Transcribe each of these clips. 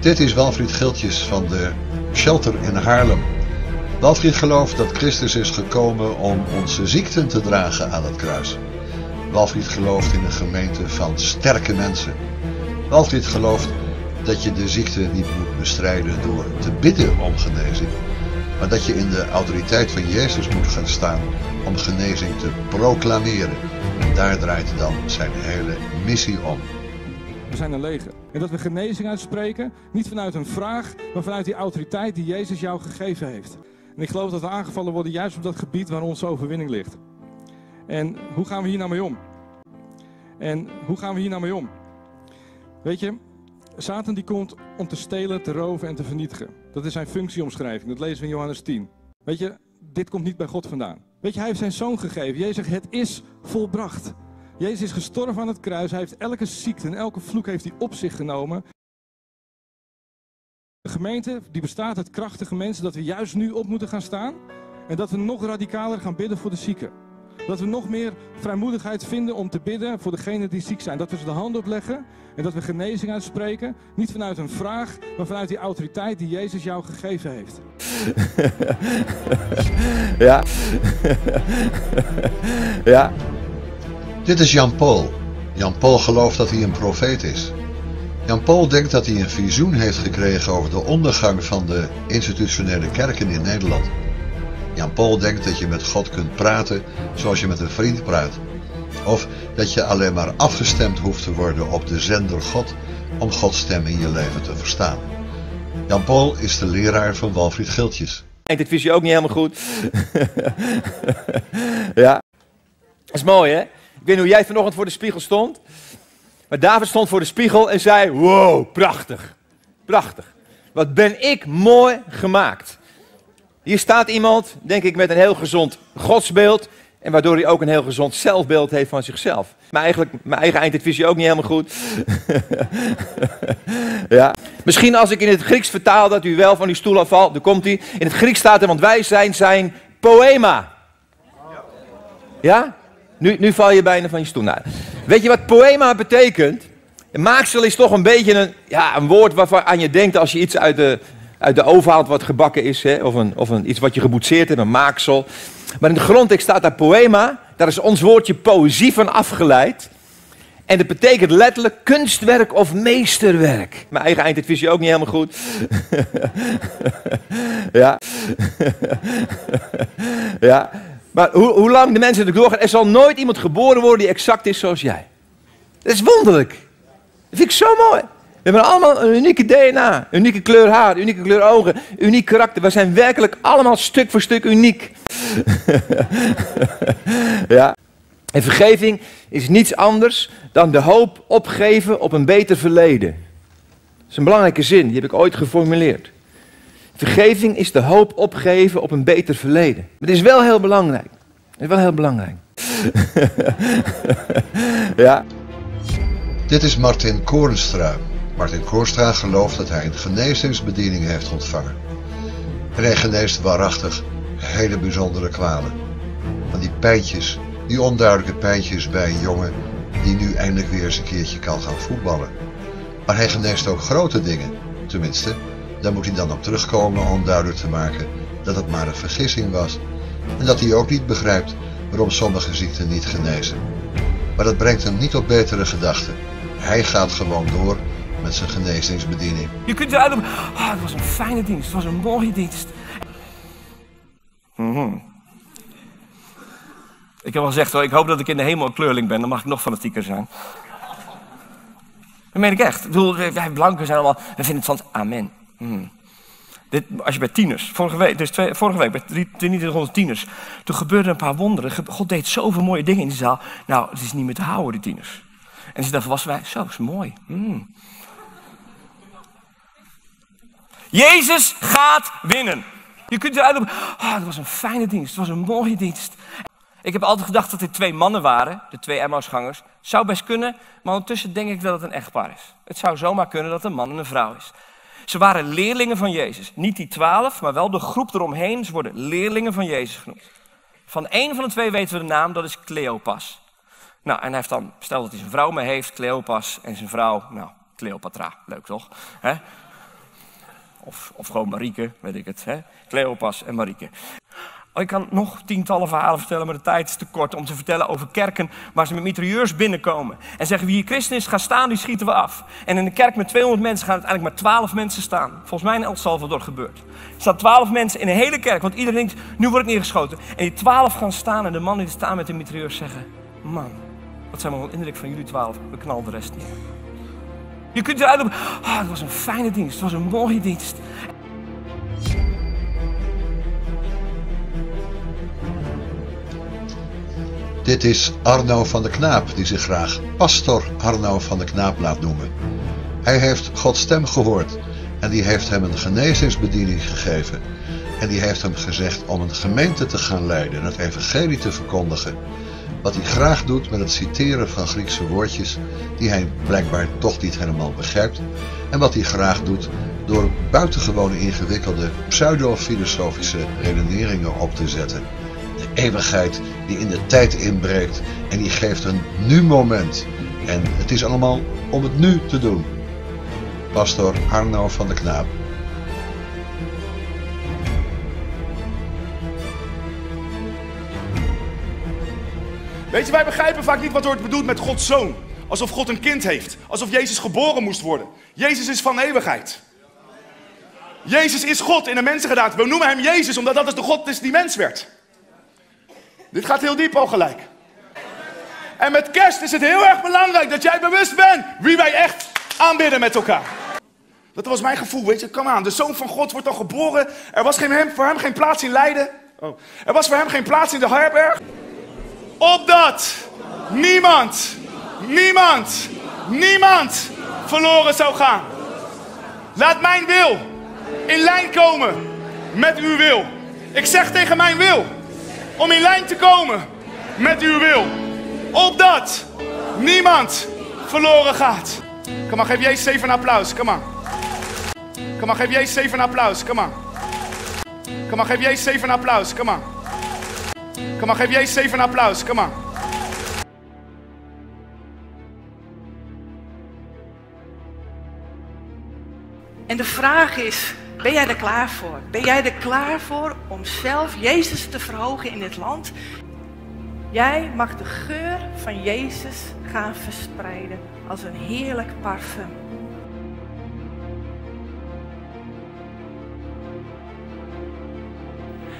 Dit is Walfried Giltjes van de Shelter in Haarlem. Walfried gelooft dat Christus is gekomen om onze ziekten te dragen aan het kruis. Walfried gelooft in een gemeente van sterke mensen. Walfried gelooft dat je de ziekte niet moet bestrijden door te bidden om genezing, maar dat je in de autoriteit van Jezus moet gaan staan om genezing te proclameren. En daar draait dan zijn hele missie om. We zijn een leger. En dat we genezing uitspreken, niet vanuit een vraag, maar vanuit die autoriteit die Jezus jou gegeven heeft. En ik geloof dat we aangevallen worden juist op dat gebied waar onze overwinning ligt. En hoe gaan we hier nou mee om? En hoe gaan we hier nou mee om? Weet je, Satan die komt om te stelen, te roven en te vernietigen. Dat is zijn functieomschrijving. Dat lezen we in Johannes 10. Weet je, dit komt niet bij God vandaan. Weet je, hij heeft zijn zoon gegeven. Jezus het is volbracht. Jezus is gestorven aan het kruis. Hij heeft elke ziekte en elke vloek heeft hij op zich genomen. De gemeente die bestaat uit krachtige mensen, dat we juist nu op moeten gaan staan. En dat we nog radicaler gaan bidden voor de zieken. Dat we nog meer vrijmoedigheid vinden om te bidden voor degenen die ziek zijn. Dat we ze de hand opleggen en dat we genezing uitspreken. Niet vanuit een vraag, maar vanuit die autoriteit die Jezus jou gegeven heeft. ja. ja. Dit is Jan Paul. Jan Paul gelooft dat hij een profeet is. Jan Paul denkt dat hij een visioen heeft gekregen over de ondergang van de institutionele kerken in Nederland. Jan Paul denkt dat je met God kunt praten zoals je met een vriend praat. Of dat je alleen maar afgestemd hoeft te worden op de zender God om Gods stem in je leven te verstaan. Jan Paul is de leraar van Walfried Giltjes. Ik dit visie ook niet helemaal goed. ja. Dat is mooi hè? Ik weet niet hoe jij vanochtend voor de spiegel stond. Maar David stond voor de spiegel en zei: Wow, prachtig. Prachtig. Wat ben ik mooi gemaakt. Hier staat iemand, denk ik, met een heel gezond godsbeeld. En waardoor hij ook een heel gezond zelfbeeld heeft van zichzelf. Maar eigenlijk, mijn eigen eindvisie ook niet helemaal goed. ja. Misschien als ik in het Grieks vertaal dat u wel van uw stoel afvalt. Dan komt hij. In het Grieks staat er, want wij zijn zijn poema. Ja? Nu, nu val je bijna van je stoel. Nou, weet je wat poema betekent? Maaksel is toch een beetje een, ja, een woord waarvan je denkt als je iets uit de, uit de oven haalt wat gebakken is. Hè? Of, een, of een, iets wat je geboetseerd hebt, een maaksel. Maar in de grondtekst staat daar poema. Daar is ons woordje poëzie van afgeleid. En dat betekent letterlijk kunstwerk of meesterwerk. Mijn eigen eindvisie ook niet helemaal goed. ja. ja. Maar hoe, hoe lang de mensen er doorgaan, er zal nooit iemand geboren worden die exact is zoals jij. Dat is wonderlijk. Dat vind ik zo mooi. We hebben allemaal een unieke DNA, unieke kleur haar, unieke kleur ogen, uniek karakter. We zijn werkelijk allemaal stuk voor stuk uniek. ja. En vergeving is niets anders dan de hoop opgeven op een beter verleden. Dat is een belangrijke zin, die heb ik ooit geformuleerd. Vergeving is de hoop opgeven op een beter verleden. Het is wel heel belangrijk. Het is wel heel belangrijk. ja. Dit is Martin Koornstra. Martin Koornstra gelooft dat hij een genezingsbediening heeft ontvangen. En hij geneest waarachtig hele bijzondere kwalen. Van die pijntjes, die onduidelijke pijntjes bij een jongen die nu eindelijk weer eens een keertje kan gaan voetballen. Maar hij geneest ook grote dingen. Tenminste, daar moet hij dan op terugkomen om duidelijk te maken dat het maar een vergissing was. En dat hij ook niet begrijpt waarom sommige ziekten niet genezen. Maar dat brengt hem niet op betere gedachten. Hij gaat gewoon door met zijn genezingsbediening. Je kunt eruit doen, ah, het was een fijne dienst, het was een mooie dienst. Mm Ik heb al gezegd, ik hoop dat ik in de hemel een kleurling ben, dan mag ik nog fanatieker zijn. Dat meen ik echt. Ik bedoel, wij blanken zijn allemaal, we vinden het soms amen. Mm. Dit, als je bij tieners, vorige week, dus twee, vorige week bij niet tieners, toen gebeurden een paar wonderen. God deed zoveel mooie dingen in die zaal. Nou, het is niet meer te houden, die tieners. En ze dachten, was wij, zo, is mooi. Mm. Jezus gaat winnen. Je kunt eruit roepen, oh, het was een fijne dienst, het was een mooie dienst. Ik heb altijd gedacht dat dit twee mannen waren, de twee Emmausgangers. Zou best kunnen, maar ondertussen denk ik dat het een echtpaar is. Het zou zomaar kunnen dat een man en een vrouw is. Ze waren leerlingen van Jezus. Niet die twaalf, maar wel de groep eromheen. Ze worden leerlingen van Jezus genoemd. Van één van de twee weten we de naam, dat is Cleopas. Nou, en hij heeft dan, stel dat hij zijn vrouw mee heeft, Cleopas, en zijn vrouw, nou, Cleopatra. Leuk toch? Of, of gewoon Marieke, weet ik het. Hè? Cleopas en Marieke. Oh, ik kan nog tientallen verhalen vertellen, maar de tijd is te kort om te vertellen over kerken waar ze met mitrailleurs binnenkomen. En zeggen wie hier christen is, ga staan, die schieten we af. En in een kerk met 200 mensen gaan uiteindelijk maar 12 mensen staan. Volgens mij in El Salvador gebeurt. Er staan 12 mensen in een hele kerk, want iedereen denkt, nu wordt het neergeschoten. En die 12 gaan staan en de mannen die staan met de mitrailleurs zeggen, man, wat zijn we wel indruk van jullie 12, we knallen de rest neer. Je kunt eruit op, ah, het was een fijne dienst, het was een mooie dienst. Dit is Arno van de Knaap, die zich graag Pastor Arno van de Knaap laat noemen. Hij heeft Gods stem gehoord en die heeft hem een genezingsbediening gegeven. En die heeft hem gezegd om een gemeente te gaan leiden en het evangelie te verkondigen. Wat hij graag doet met het citeren van Griekse woordjes die hij blijkbaar toch niet helemaal begrijpt. En wat hij graag doet door buitengewoon ingewikkelde pseudo-filosofische redeneringen op te zetten eeuwigheid die in de tijd inbreekt en die geeft een nu-moment. En het is allemaal om het nu te doen. Pastor Arno van de Knaap. Weet je, wij begrijpen vaak niet wat wordt bedoeld met Gods zoon. Alsof God een kind heeft. Alsof Jezus geboren moest worden. Jezus is van eeuwigheid. Jezus is God in een mensengedaante. We noemen hem Jezus omdat dat is de God is die mens werd. Dit gaat heel diep al gelijk. En met kerst is het heel erg belangrijk dat jij bewust bent wie wij echt aanbidden met elkaar. Dat was mijn gevoel, weet je. Kom aan, de Zoon van God wordt al geboren. Er was geen, voor hem geen plaats in Leiden. Oh. Er was voor hem geen plaats in de herberg. Opdat niemand, niemand, niemand verloren zou gaan. Laat mijn wil in lijn komen met uw wil. Ik zeg tegen mijn wil om in lijn te komen met uw wil. Opdat niemand verloren gaat. Kom maar, geef Jezus even een applaus. Kom maar. Kom maar, geef Jezus even een applaus. Kom maar. Kom maar, geef Jezus even een applaus. Kom maar. Kom maar, geef Jezus even een applaus. Kom maar. En de vraag is, ben jij er klaar voor? Ben jij er klaar voor om zelf Jezus te verhogen in dit land? Jij mag de geur van Jezus gaan verspreiden als een heerlijk parfum.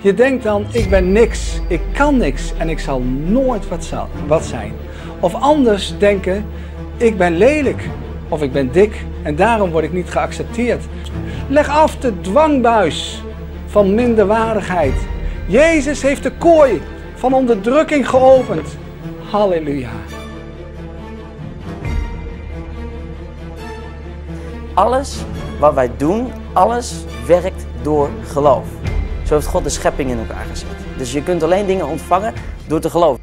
Je denkt dan, ik ben niks, ik kan niks en ik zal nooit wat zijn. Of anders denken, ik ben lelijk of ik ben dik en daarom word ik niet geaccepteerd. Leg af de dwangbuis van minderwaardigheid. Jezus heeft de kooi van onderdrukking geopend. Halleluja. Alles wat wij doen, alles werkt door geloof. Zo heeft God de schepping in elkaar gezet. Dus je kunt alleen dingen ontvangen door te geloven.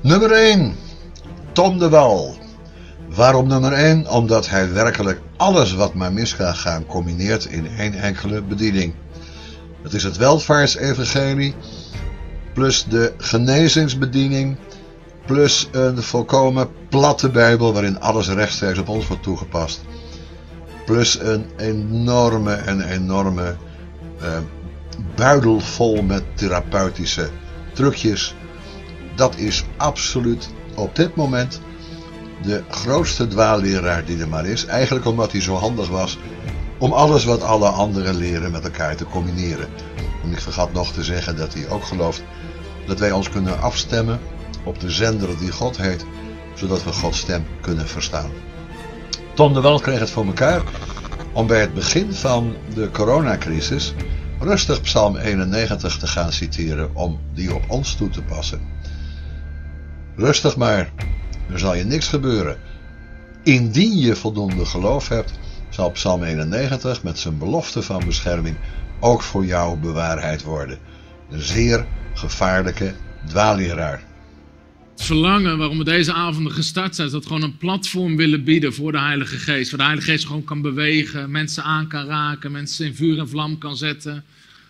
Nummer 1. Tom de Wal. Waarom nummer 1? Omdat hij werkelijk alles wat maar mis kan gaan combineert in één enkele bediening. Het is het welvaartsevangelie, plus de genezingsbediening, plus een volkomen platte bijbel waarin alles rechtstreeks op ons wordt toegepast. Plus een enorme en enorme uh, buidel vol met therapeutische trucjes. Dat is absoluut op dit moment de grootste dwaalleraar die er maar is. Eigenlijk omdat hij zo handig was om alles wat alle anderen leren met elkaar te combineren. En ik vergat nog te zeggen dat hij ook gelooft dat wij ons kunnen afstemmen op de zender die God heet, zodat we Gods stem kunnen verstaan. Tom de Wel kreeg het voor elkaar om bij het begin van de coronacrisis rustig Psalm 91 te gaan citeren om die op ons toe te passen. Rustig maar, er zal je niks gebeuren. Indien je voldoende geloof hebt, zal Psalm 91 met zijn belofte van bescherming ook voor jou bewaarheid worden. Een zeer gevaarlijke dwaalleraar. Het verlangen waarom we deze avonden gestart zijn, is dat we gewoon een platform willen bieden voor de Heilige Geest. Waar de Heilige Geest gewoon kan bewegen, mensen aan kan raken, mensen in vuur en vlam kan zetten.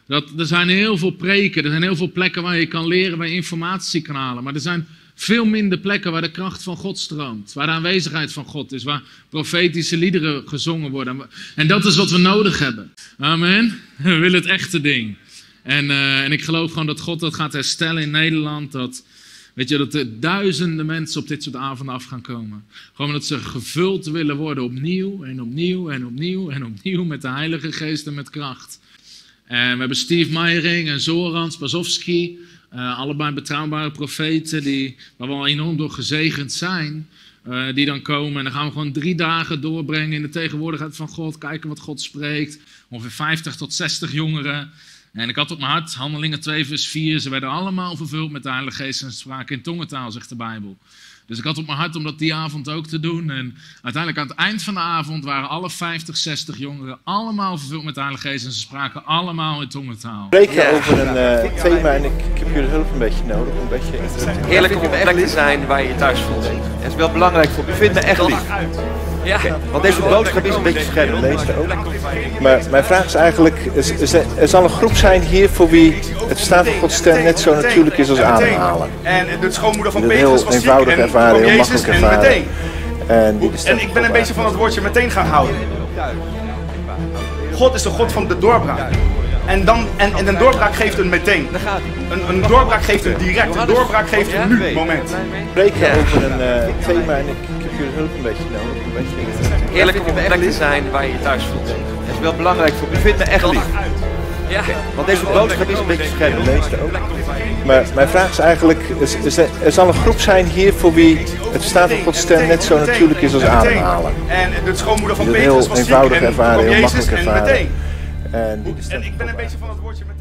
Dat, er zijn heel veel preken, er zijn heel veel plekken waar je kan leren, waar je informatie kan halen. Maar er zijn Veel minder plekken waar de kracht van God stroomt. Waar de aanwezigheid van God is. Waar profetische liederen gezongen worden. En dat is wat we nodig hebben. Amen. We willen het echte ding. En, uh, en ik geloof gewoon dat God dat gaat herstellen in Nederland. Dat, weet je, dat er duizenden mensen op dit soort avonden af gaan komen. Gewoon dat ze gevuld willen worden opnieuw en opnieuw en opnieuw en opnieuw met de Heilige Geest en met kracht. En we hebben Steve Meiering en Zoran Spasowski. Uh, allebei betrouwbare profeten die, waar we al enorm door gezegend zijn. Uh, die dan komen en dan gaan we gewoon drie dagen doorbrengen in de tegenwoordigheid van God. Kijken wat God spreekt. Ongeveer 50 tot 60 jongeren. En ik had op mijn hart, handelingen 2 vers 4, ze werden allemaal vervuld met de Heilige Geest en spraken in tongentaal, zegt de Bijbel. Dus ik had op mijn hart om dat die avond ook te doen. En uiteindelijk aan het eind van de avond waren alle 50, 60 jongeren allemaal vervuld met de Heilige Geest. En ze spraken allemaal in tongentaal. We spreken over een uh, thema en ik, ik, heb jullie hulp een beetje nodig. Een beetje Heerlijk om op een plek te zijn waar je je thuis voelt. Het is wel belangrijk voor me. Ik vind me echt lief. Ja. Okay. Want deze boodschap is een beetje scherp. Deze ook. Maar mijn vraag is eigenlijk, er zal een groep zijn hier voor wie het staat van Gods stem net zo natuurlijk is als ademhalen. En de schoonmoeder van Petrus heel was ziek eenvoudig en ervaren, heel Jezus makkelijk en ervaren. meteen. En, En ik ben een beetje van het woordje meteen gaan houden. God is de God van de doorbraak. En, dan, en, en een doorbraak geeft een meteen. Een, een doorbraak geeft een direct. Een doorbraak geeft een nu moment. We spreken over een uh, thema en ik, jullie hulp een beetje nodig. Een beetje, Heerlijk om op een plek te zijn waar je je thuis voelt. Het is wel belangrijk voor me. Ik vind me echt lief. Ja. Want deze boodschap is een beetje scherp. Deze ook. Maar mijn vraag is eigenlijk, er, er zal een groep zijn hier voor wie het staat van Gods stem net zo natuurlijk is als ademhalen. En de schoonmoeder van Petrus heel was ziek eenvoudig en ervaren, heel makkelijk en ervaren. En ik ben een beetje van het woordje meteen.